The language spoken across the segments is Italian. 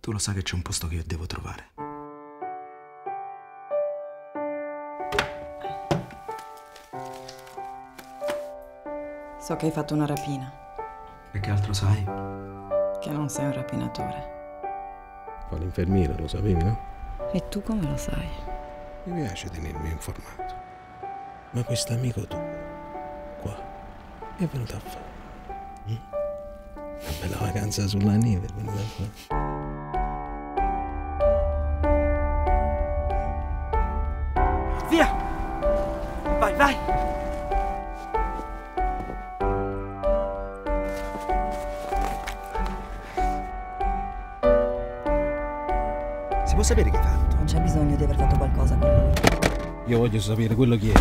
Tu lo sai che c'è un posto che io devo trovare. So che hai fatto una rapina, E che altro sai? che non sei un rapinatore. Fa l'infermiera, lo sapevi, no? E tu come lo sai? Mi piace tenermi informato. Ma quest'amico tuo, qua, che è venuto a fare? Mm? Una bella vacanza sulla neve è venuto a fare. Via! Vai, vai! Si può sapere che hai fatto? Non c'è bisogno di aver fatto qualcosa con lui. Io voglio sapere quello chi è.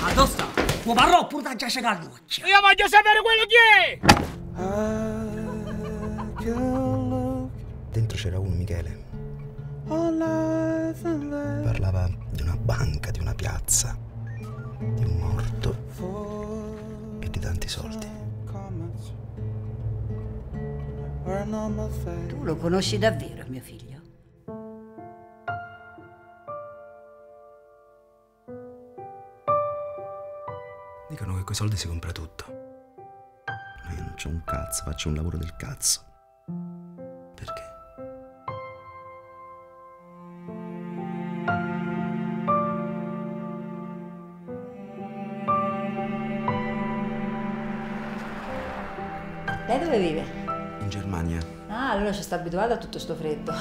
Ma dove sta? Tuo parrò oppure da già caluccia? Io voglio sapere quello chi è! Dentro c'era uno, Michele. Parlava di una banca, di una piazza, di un morto e di tanti soldi. Tu lo conosci davvero, mio figlio? Dicono che coi soldi si compra tutto. Ma io non c'ho un cazzo, faccio un lavoro del cazzo. Lei dove vive? In Germania Ah, allora ci sta abituata a tutto sto freddo.